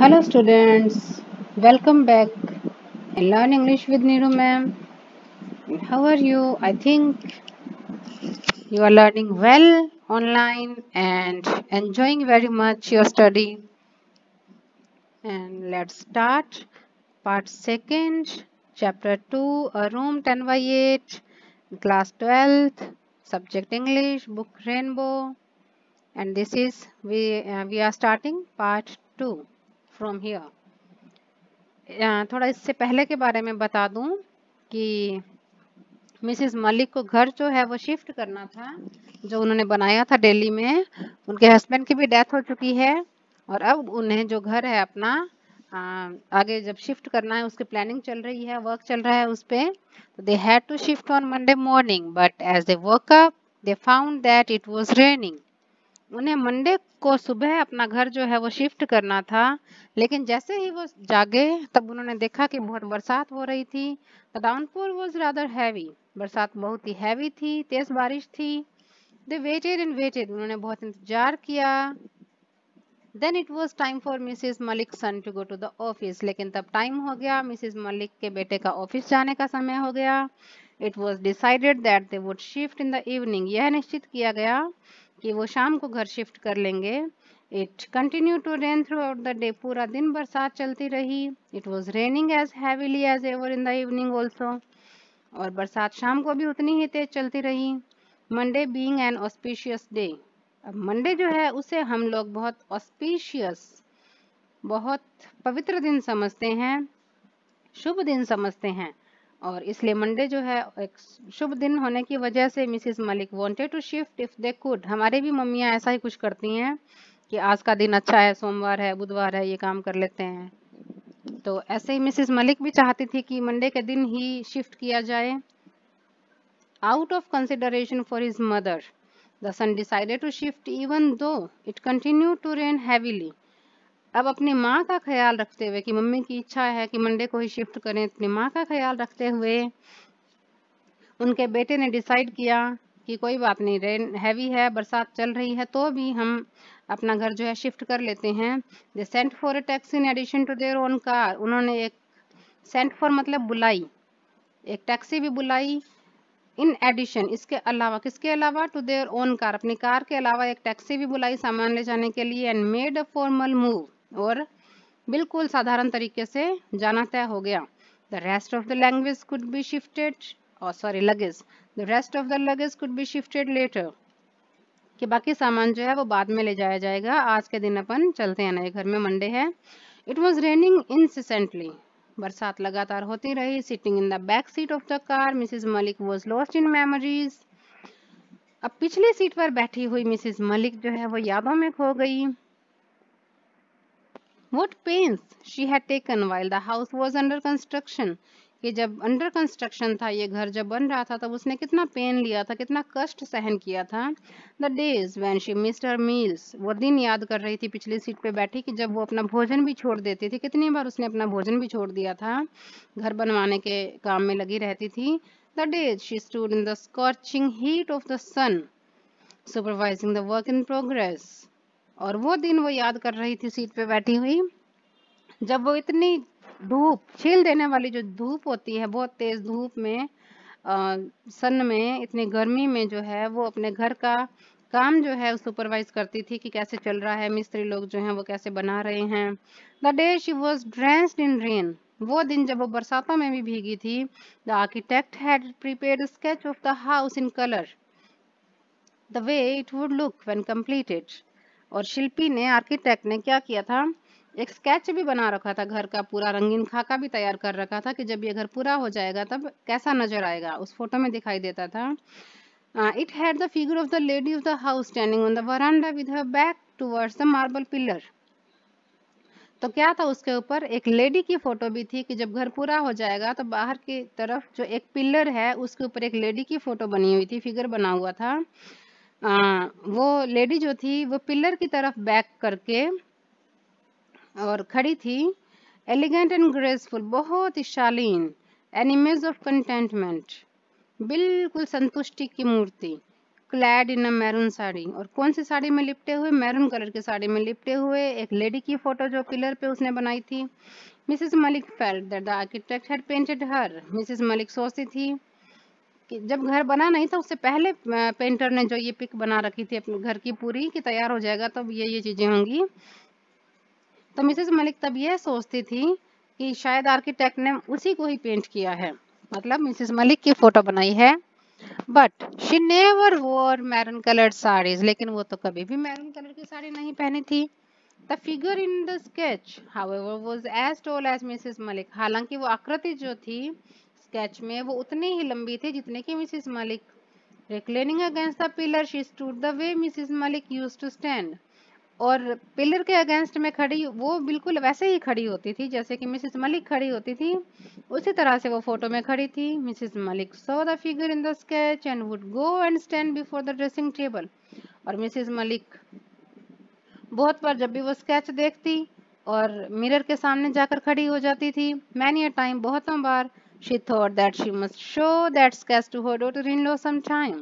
Hello students, welcome back in Learn English with Neeru ma'am. How are you? I think you are learning well online and enjoying very much your study. And let's start part second, chapter 2, a room 10 by 8, class 12th, subject English, book Rainbow. And this is, we, uh, we are starting part 2 from here. थोड़ा इससे पहले के बारे में बता दूँ कि Mrs Malik को घर जो है वो शिफ्ट करना था जो उन्होंने बनाया था दिल्ली में उनके हस्बैंड की भी डेथ हो चुकी है और अब उन्हें जो घर है अपना आ, आगे जब शिफ्ट करना है उसकी प्लानिंग चल रही है वर्क चल रहा है उस पर तो they had to shift on Monday morning but as they woke up they found that it was raining उन्हें मंडे को सुबह अपना घर जो है वो शिफ्ट करना था। लेकिन जैसे ही वो जागे, तब उन्होंने देखा कि बहुत बरसात हो रही थी। The downpour was rather heavy बरसात बहुत ही हैवी थी, तेज बारिश थी। दे वेटेड एंड वेटेड उन्होंने बहुत इंतज़ार किया। Then it was time for Mrs Malik son to go to the office लेकिन तब टाइम हो गया। मिसिज मलिक के बेटे का ऑफ़िस जाने का समय हो गया। It was decided that they would shift in the evening यह निश्चित किया गया कि वो शाम को घर शिफ्ट कर लेंगे। It continue to rain throughout the day पूरा दिन बरसात चलती रही। It was raining as heavily as ever in the evening also और बरसात शाम को भी उतनी ही तेज चलती रही। Monday being an auspicious day अब मंडे जो है, उसे हम लोग बहुत ऑस्पिशियस बहुत पवित्र दिन समझते हैं, शुभ दिन समझते हैं। और इसलिए मंडे जो है, एक शुभ दिन होने की वजह से Mrs Malik wanted to shift if they could हमारे भी मम्मियाँ ऐसा ही कुछ करती हैं कि आज का दिन अच्छा है, सोमवार है, बुधवार है, ये काम कर लेते हैं। तो ऐसे ही मिसिस मलिक भी चाहती थी कि मंडे के दिन ही शिफ्ट किया जाए। Out of consideration for his mother the son decided to shift even though it continue to rain heavily अब अपनी माँ का ख्याल रखते हुए कि मम्मी की इच्छा है कि मंडे को ही शिफ्ट करें, अपनी माँ का ख्याल रखते हुए उनके बेटे ने डिसाइड किया कि कोई बात नहीं, रेन हैवी है, बरसात चल रही है तो भी हम अपना घर जो है शिफ्ट कर लेते हैं। They sent for a taxi in addition to their own car उन्होंने एक सेंट फॉर मतलब बुलाई, एक टैक्सी भी बुलाई इन एडिशन इसके अलावा, किसके अलावा? टू देयर ओन कार अपनी कार के अलावा एक टैक्सी भी बुलाई सामान ले जाने के लिए and made a formal move और बिल्कुल साधारण तरीके से जाना तय हो गया। The rest of the language could be shifted और sorry luggage the rest of the luggage could be shifted later कि बाकी सामान जो है वो बाद में ले जाया जाएगा। आज के दिन अपन चलते हैं नए घर में, मंडे है। इट वॉज़ रेनिंग इंसिसेंटली बरसात लगातार होती रही। Sitting in the back seat of the car Mrs Malik was lost in memories अब पिछली सीट पर बैठी हुई मिसिज मलिक जो है वो यादों में खो गई। What pains she had taken while the house was under construction? कि जब अंडर कंस्ट्रक्शन था, ये घर जब बन रहा था, तब उसने कितना पेन लिया था, कितना कष्ट सहन किया था। The days when she missed meals वो दिन याद कर रही थी पिछली सीट पे बैठी कि जब वो अपना भोजन भी छोड़ देती थी, कितनी बार उसने अपना भोजन भी छोड़ दिया था, घर बनवाने के काम में लगी रहती थी। The days she stood in the scorching heat of the sun supervising the work in progress और वो दिन वो याद कर रही थी सीट पे बैठी हुई जब वो इतनी धूप छील देने वाली जो धूप होती है बहुत तेज धूप में आ, सन में इतनी गर्मी में जो है वो अपने घर का काम जो है सुपरवाइज करती थी कि कैसे चल रहा है मिस्त्री लोग जो हैं वो कैसे बना रहे हैं। The day she was drenched in rain वो दिन जब वो बरसातों में भी भीगी थी the architect had sketch of the house in colour the way it would look when completed और शिल्पी ने आर्किटेक्ट ने क्या किया था? एक स्केच भी बना रखा था घर का, पूरा रंगीन खाका भी तैयार कर रखा था कि जब ये घर पूरा हो जाएगा तब कैसा नज़र आएगा, उस फ़ोटो में दिखाई देता था। It had the figure of the lady of the house standing on the veranda with her back towards the marble pillar तो क्या था उसके ऊपर? एक लेडी की फ़ोटो भी थी कि जब घर पूरा हो जाएगा तो बाहर की तरफ़ जो एक पिलर है, उसके ऊपर एक लेडी की फ़ोटो बनी हुई थी फिगर बना हुआ था। वो लेडी जो थी, वो पिलर की तरफ़ बैक करके और खड़ी थी। एलिगेंट एंड ग्रेसफुल बहुत ही शालीन एन इमेज ऑफ़ कंटेंटमेंट बिल्कुल संतुष्टि की मूर्ति। Clad in a maroon sari, और कौन सी साड़ी में लिपटे हुए? मैरून कलर की साड़ी में लिपटे हुए एक लेडी की फ़ोटो जो पिलर पे उसने बनाई थी। Mrs Malik felt that the architect had painted her Mrs Malik सोचती थी जब घर बना नहीं था, उससे पहले पेंटर ने जो ये पिक बना रखी थी अपने घर की पूरी कि तैयार हो जाएगा, तब ये ये चीज़ें होंगी। तो मिसेस मलिक तब यह सोचती थी कि शायद आर्किटेक्ट ने उसी को ही पेंट किया है। मतलब मिसेस मलिक की फ़ोटो बनाई है। But she never wore maroon coloured saris लेकिन वो तो कभी भी मैरून कलर की साड़ी नहीं पहनी थी। The figure in the sketch however was as tall as Mrs Malik. हालाँकि वो आकृति जो थी स्केच में, वो उतनी ही लंबी थी जितने की Mrs Malik reclining against the pillar, she stood the way mrs malik used to stand और पिलर के अगेंस्ट में खड़ी, वो बिल्कुल वैसे ही खड़ी होती थी, जैसे कि मिसेस मलिक खड़ी होती थी, उसी तरह से वो फ़ोटो में खड़ी थी। Mrs Malik so the figure in the sketch and would go and stand before the dressing table और मिसेस मलिक बहुत बार जब भी वो स्केच देखती और मिरर के सामने जाकर खड़ी हो जाती थी। मैनी टाइम बहुतों बार she thought that she must show that sketch to her daughter-in-law sometime.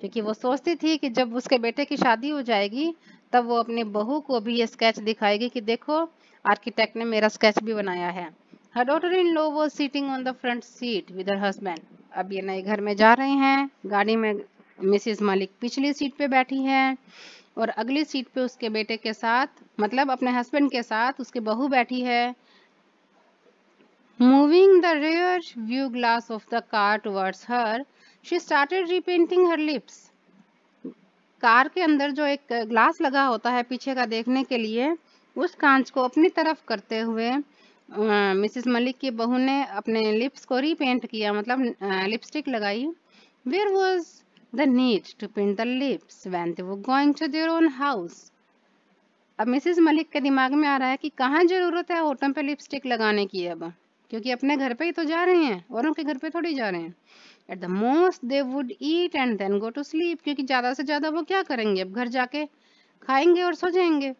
क्योंकि वो सोचती थी कि जब उसके बेटे की शादी हो जाएगी, तब वो अपनी बहू को भी ये स्केच दिखाएगी कि देखो आर्किटेक्ट ने मेरा स्केच भी बनाया है। हर daughter in law was sitting on the front seat with her husband अब ये नए घर में जा रहे हैं। गाड़ी में मिसिस मालिक पिछली सीट पे बैठी है और अगली सीट पे उसके बेटे के साथ मतलब अपने हस्बैंड के साथ उसकी बहू बैठी है। Moving the rear view glass of the car towards her she started repainting her lips. Car के अंदर जो एक ग्लास लगा होता है पीछे का देखने के लिए, उस कांच को अपनी तरफ़ करते हुए मिसेस मलिक की बहू ने अपने लिप्स को रीपेंट किया मतलब लिपस्टिक लगाई। Where was the need to paint the lips when they were going to their own house अब मिसेस मलिक के दिमाग में आ रहा है कि कहाँ ज़रूरत है होटल पे लिपस्टिक लगाने की अब? क्योंकि अपने घर पे ही तो जा रहे हैं, औरों के घर पे थोड़ी जा रहे हैं। At the most they would eat and then go to sleep क्योंकि ज़्यादा से ज़्यादा वो क्या करेंगे? अब घर जाके खाएँगे और सो जाएँगे।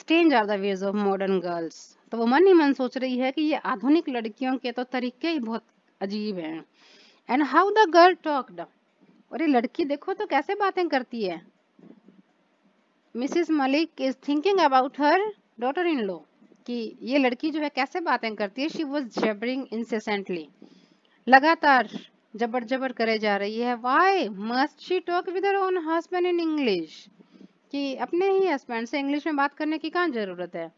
Strange are the ways of modern girls तो वो मन ही मन सोच रही है कि ये आधुनिक लड़कियों के तो तरीके ही बहुत अजीब हैं। And how the girl talked और ये लड़की देखो तो कैसे बातें करती है। Mrs Malik is thinking about her daughter in law कि ये लड़की जो है कैसे बातें करती है? शी वॉज़ जबरिंग इंसेसेंटली लगातार जबर जबर करे जा रही है। Why must she talk with own husband in English कि अपने ही हस्बैंड से इंग्लिश में बात करने की कहाँ ज़रूरत है?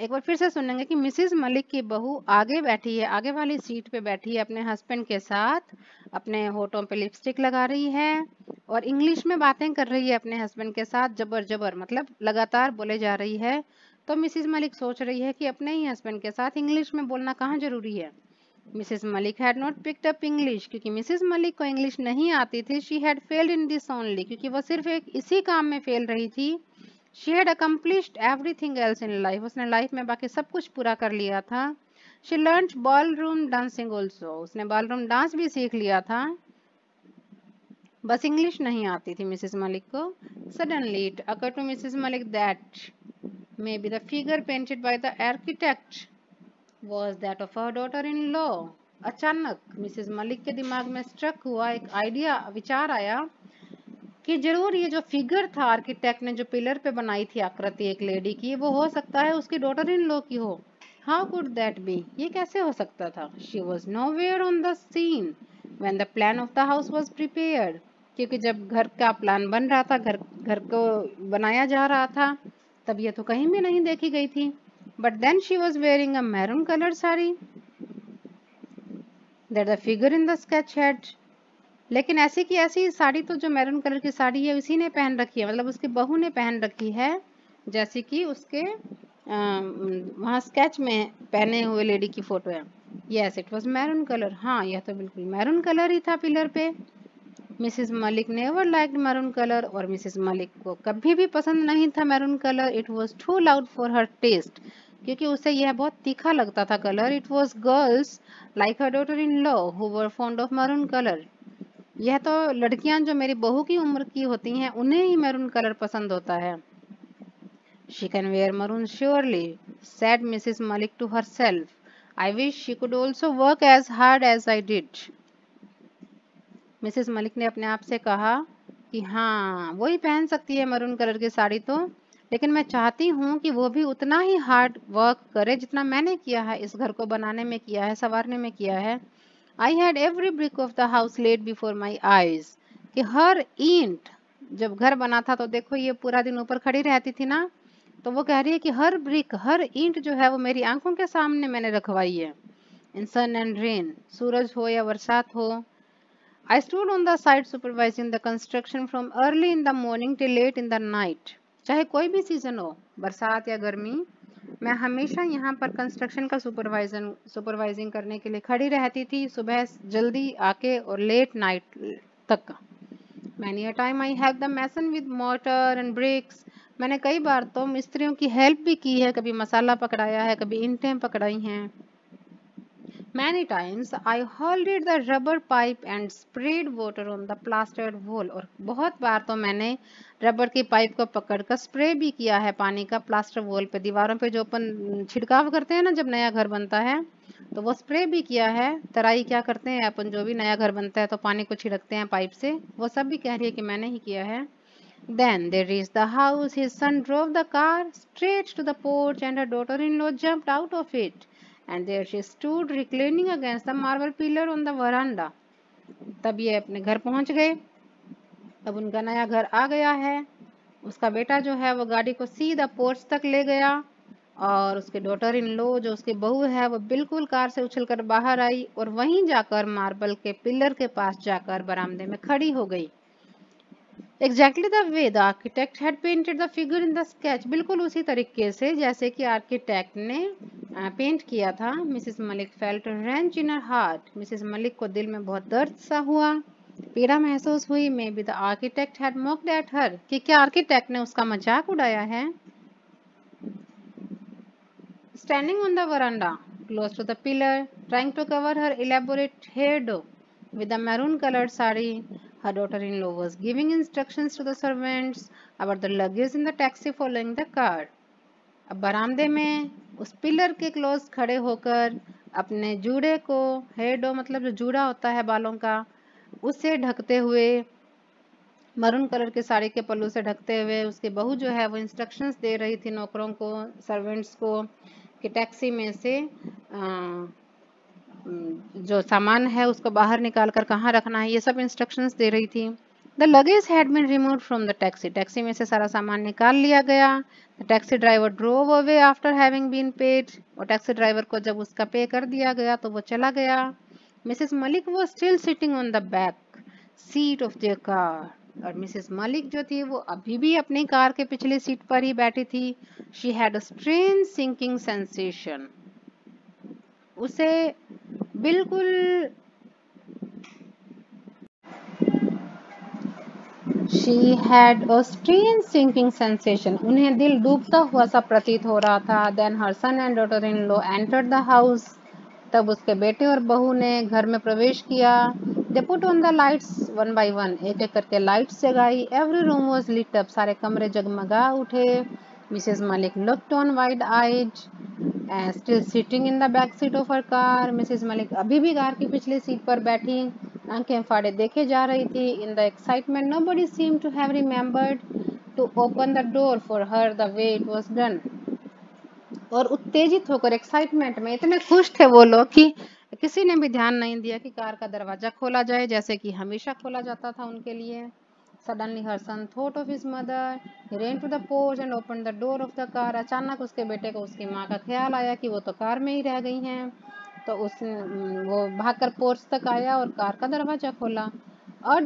एक बार फिर से सुनेंगे कि मिसिस मलिक की बहू आगे बैठी है, आगे वाली सीट पे बैठी है अपने हस्बैंड के साथ, अपने होठों पे लिपस्टिक लगा रही है और इंग्लिश में बातें कर रही है अपने हस्बैंड के साथ, जबर जबर मतलब लगातार बोले जा रही है। तो मिसिस मलिक सोच रही है कि अपने ही हस्बैंड के साथ इंग्लिश में बोलना कहाँ ज़रूरी है? Mrs Malik had not picked up English क्योंकि मिसेस मलिक को इंग्लिश नहीं आती थी she had failed in this only क्योंकि वो सिर्फ़ एक इसी काम में फेल रही थी। She had accomplished everything else in life उसने लाइफ में बाकी सब कुछ पूरा कर लिया था। She learn ballroom dancing also उसने बॉल रूम डांस भी सीख लिया था। बस इंग्लिश नहीं आती थी मिसेस मलिक को। Suddenly it occur to Mrs Malik that be the figure painted by the architect was that of her daughter-in-law. अचानक मिसेस मलिक के दिमाग में स्ट्रक हुआ एक आइडिया विचार आया कि ज़रूर ये जो फिगर था आर्किटेक्ट ने जो पिलर पे बनाई थी आकृति एक लेडी की, वो हो सकता है उसकी डॉटर इन लॉ की हो। हाउ कुड दैट बी ये कैसे हो सकता था? She was nowhere on the scene when the plan of the house was prepare क्योंकि जब घर का प्लान बन रहा था, घर घर को बनाया जा रहा था तब ये तो कहीं भी नहीं देखी गई थी। But then she was wearing a maroon colored sari. That the figure in the sketch had, लेकिन ऐसी की ऐसी साड़ी तो जो मैरून कलर की साड़ी है, उसी ने पहन रखी है। मतलब उसकी बहू ने पहन रखी है, जैसे कि उसके वहाँ स्केच में पहने हुए लेडी की फ़ोटो है। Yes it was maroon colour हाँ यह तो बिल्कुल मैरून कलर ही था पिलर पे। Mrs Malik never like maroon colour और मिसिस मलिक को कभी भी पसंद नहीं था maroon colour it was too loud for her taste क्योंकि उसे यह बहुत तीखा लगता था colour it was girls like her daughter in law who were fond of maroon colour यह तो लड़कियाँ जो मेरी बहू की उम्र की होती हैं, उन्हें ही मैरून कलर पसंद होता है। She can wear maroon surely said Mrs Malik to herself I wish she could also work as hard as I did Mrs Malik ने अपने आप से कहा कि हाँ वही पहन सकती है मरून कलर की साड़ी तो लेकिन मैं चाहती हूँ कि वो भी उतना ही हार्ड वर्क करे जितना मैंने किया है, इस घर को बनाने में किया है, संवारने में किया है। I had every brick of the house laid before my eyes कि हर ईंट जब घर बना था तो देखो ये पूरा दिन ऊपर खड़ी रहती थी ना तो वो कह रही है कि हर ब्रिक हर ईंट जो है वो मेरी आँखों के सामने मैंने रखवाई है। इन सन एंड रेन सूरज हो या बरसात हो I stood on the side supervising the construction from early in the morning till late in the night. चाहे कोई भी सीज़न हो, बरसात या गर्मी, मैं हमेशा यहाँ पर कंस्ट्रक्शन का सुपरवाइजन सुपरवाइजिंग करने के लिए खड़ी रहती थी सुबह जल्दी आके और लेट नाइट तक। Many time I have the mason with mortar and bricks मैंने कई बार तो मिस्त्रियों की हेल्प भी की है, कभी मसाला पकड़ाया है, कभी इंटें पकड़ाई हैं। Many times I holded the rubber pipe and sprayed water on the plastered wall और बहुत बार तो मैंने रबर की पाइप को पकड़कर स्प्रे भी किया है पानी का प्लास्टर वॉल पे दीवारों पे जो अपन छिड़काव करते हैं ना जब नया घर बनता है तो वो स्प्रे भी किया है तराई क्या करते हैं अपन जो भी नया घर बनता है तो पानी को छिड़कते हैं पाइप से वो सब भी कह रही है कि मैंने ही किया है Then they reached the house. His son drove the car straight to the porch and her daughter-in-law jumped out of it. And there she stood reclining against the marble pillar on the veranda. तब ये अपने घर पहुँच गए। अब उनका नया घर आ गया है। उसका बेटा जो है वो गाड़ी को सीधा पोर्च तक ले गया और उसके डॉटर इन लो जो उसकी बहू है वो बिल्कुल कार से उछलकर बाहर आई और वहीं जाकर मार्बल के पिलर के पास जाकर बरामदे में खड़ी हो गई। Exactly the way the architect had painted the figure in the sketch बिल्कुल उसी तरीके से जैसे कि आर्किटेक्ट ने पेंट किया था Mrs Malik felt wrench in her heart Mrs Malik को दिल में बहुत दर्द सा हुआ पीड़ा महसूस हुई maybe the architect had mocked at her कि क्या आर्किटेक्ट ने उसका मज़ाक उड़ाया है standing on the veranda close to the pillar trying to cover her elaborate hairdo with a maroon colored sari her daughter-in-law was giving instructions to the servants about the luggage in the taxi following the car अब बरामदे में उस pillar के close खड़े होकर अपने जूड़े को हेडो मतलब जो जूड़ा होता है बालों का उसे ढकते हुए मरून कलर के साड़ी के पल्लू से ढकते हुए उसकी बहू जो है वो इंस्ट्रक्शंस दे रही थी नौकरों को सर्वेंट्स को कि टैक्सी में से आ, जो सामान है उसको बाहर निकाल कर कहाँ रखना है ये सब इंस्ट्रक्शंस दे रही थी। The luggage had been remove from the taxi taxi में से सारा सामान निकाल लिया गया। The taxi driver drove away after having been paid और टैक्सी ड्राइवर को जब उसका पे कर दिया गया तो वो चला गया। मिसेस मलिक वो still sitting on the back seat of the car और मिसेस मलिक जो थी, वो अभी भी अपनी कार के पिछली सीट पर ही बैठी थी। She had a strange sinking sensation उसे बिल्कुल she had a strange sinking sensation उन्हें दिल डूबता हुआ सा प्रतीत हो रहा था। Son and daughter in law entered the house तब उसके बेटे और बहू ने घर में प्रवेश किया। They put on the lights one by one एक एक करके लाइट्स जगाई। Every room was lit up सारे कमरे जगमगा उठे। Mrs Malik looked on wide eyes still sitting in the back seat of her car Mrs Malik अभी भी कार की पिछली सीट पर बैठी। आँखें फाड़े देखे जा रही थी। In the excitement nobody seem to have remembered to open the door for her the way it was done और उत्तेजित होकर एक्साइटमेंट में इतने खुश थे वो लोग कि किसी ने भी ध्यान नहीं दिया कि कार का दरवाज़ा खोला जाए, जैसे कि हमेशा खोला जाता था उनके लिए। Suddenly her son thought of his mother ran to the porch and opened the door of the car. अचानक उसके बेटे को उसकी माँ का ख्याल आया कि वो तो कार में ही रह गई हैं। तो उस वो भागकर पोर्च तक आया और कार का दरवाज़ा खोला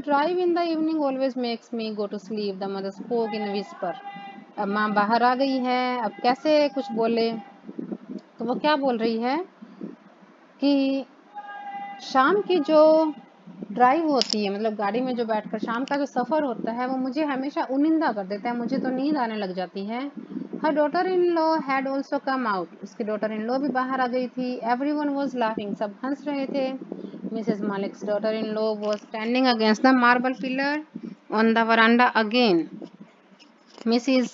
drive in the evening always makes me go to sleep. The mother spoke in a whisper. अब माँ बाहर आ गई है, अब कैसे कुछ बोले तो वो क्या बोल रही है कि शाम की जो ड्राइव होती है मतलब गाड़ी में जो बैठकर शाम का जो सफ़र होता है, वो मुझे हमेशा उनिंदा कर देता है, मुझे तो नींद आने लग जाती है her daughter in law had also come out उसकी डॉटर इन लॉ भी बाहर आ गई थी. एवरी वन वॉज़ लाफिंग सब हंस रहे थे. Mrs Malik's daughter in law was standing against the marble pillar on the verandah again Mrs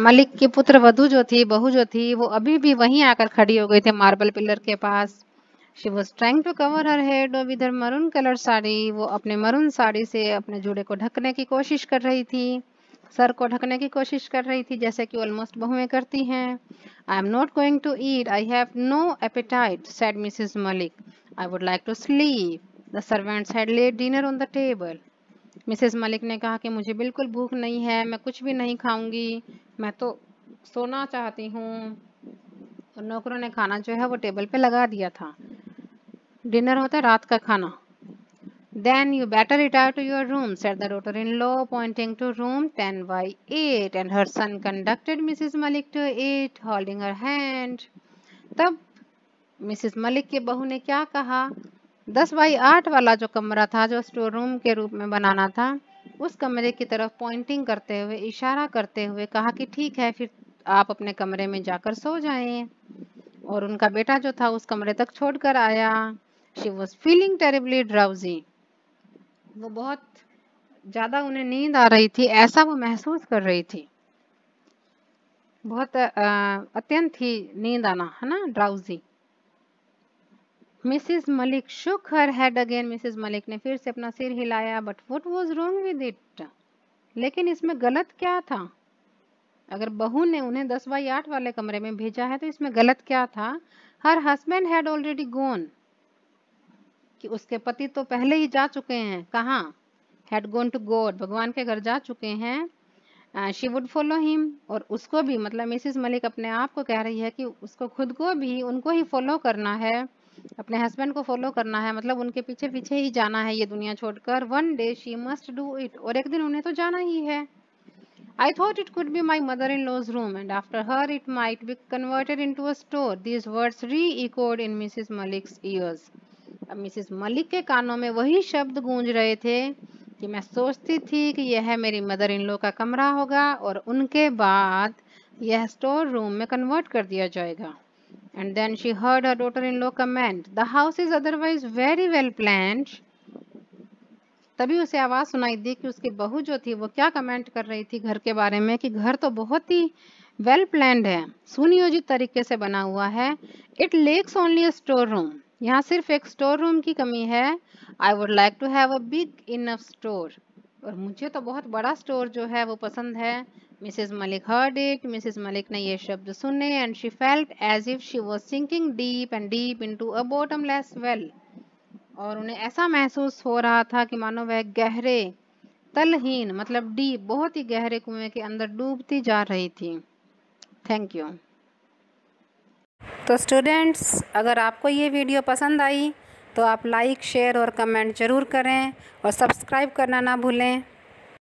Malik की पुत्र वधु जो थी, बहू जो थी, वो अभी भी वहीं आकर खड़ी हो गई थी मार्बल पिलर के पास. She was trying to cover her head with her maroon colour sari. वो अपने मरून साड़ी से अपने जूड़े को ढकने की कोशिश कर रही थी. सर को ढकने की कोशिश कर रही थी, जैसे कि ऑलमोस्ट बहुएँ करती हैं। I am not going to eat I have no appetite said Mrs Malik I would like to sleep the servants had laid dinner on the table Mrs Malik ने कहा कि मुझे बिल्कुल भूख नहीं है, मैं कुछ भी नहीं खाऊँगी। मैं तो सोना चाहती हूँ। और नौकरों ने खाना जो है वो टेबल पे लगा दिया था। डिनर होता है रात का खाना। Then you better retire to your room, said the daughter-in-law, pointing to room 10 by 8, and her son conducted Mrs. Malik to it, holding her hand. तब मिसिस मलिक के बहू ने क्या कहा? दस बाई आठ वाला जो कमरा था जो स्टोर रूम के रूप में बनाना था उस कमरे की तरफ़ पॉइंटिंग करते हुए इशारा करते हुए कहा कि ठीक है फिर आप अपने कमरे में जाकर सो जाएँ। और उनका बेटा जो था उस कमरे तक छोड़कर आया। She was feeling terribly drowsy वो बहुत ज़्यादा उन्हें नींद आ रही थी, ऐसा वो महसूस कर रही थी। बहुत अत्यंत ही नींद आना, है ना drowsy Mrs Malik shook her head again Mrs Malik ने फिर से अपना सिर हिलाया but what was wrong with it लेकिन इसमें गलत क्या था? अगर बहू ने उन्हें दस बाई आठ वाले कमरे में भेजा है तो इसमें गलत क्या था? Her husband had already gone कि उसके पति तो पहले ही जा चुके हैं। कहाँ? हैड गोन टू गॉड भगवान के घर जा चुके हैं। शी वुड फॉलो हिम और उसको भी मतलब मिसिस मलिक अपने आप को कह रही है कि उसको खुद को भी उनको ही फॉलो करना है। अपने हस्बैंड को फॉलो करना है। मतलब उनके पीछे पीछे ही जाना है ये दुनिया छोड़कर। One day she must do it और एक दिन उन्हें तो जाना ही है। I thought it could be my mother-in-law's room, and after her it might be converted into a store. These words re-echoed in Mrs. Malik's ears. अब Mrs Malik के कानों में वही शब्द गूंज रहे थे कि मैं सोचती थी कि यह मेरी मदर इन लो का कमरा होगा और उनके बाद यह स्टोर रूम में कन्वर्ट कर दिया जाएगा। And then she heard her daughter in law comment the house is otherwise very well plan तभी उसे आवाज़ सुनाई दी कि उसकी बहू जो थी वो क्या कमेंट कर रही थी घर के बारे में कि घर तो बहुत ही वेल प्लान्ड है, सुनियोजित तरीके से बना हुआ है। It lacks only a store room यहाँ सिर्फ़ एक स्टोर रूम की कमी है। I would like to have a big enough store और मुझे तो बहुत बड़ा स्टोर जो है वो पसंद है। Mrs Malik heard it Mrs Malik ने ये शब्द सुने and she felt as if she was sinking deep and deep into a bottomless well और उन्हें ऐसा महसूस हो रहा था कि मानो वह गहरे, तलहीन मतलब डीप बहुत ही गहरे कुएँ के अंदर डूबती जा रही थी। थैंक यू तो स्टूडेंट्स अगर आपको ये वीडियो पसंद आई तो आप लाइक शेयर और कमेंट ज़रूर करें और सब्सक्राइब करना ना भूलें।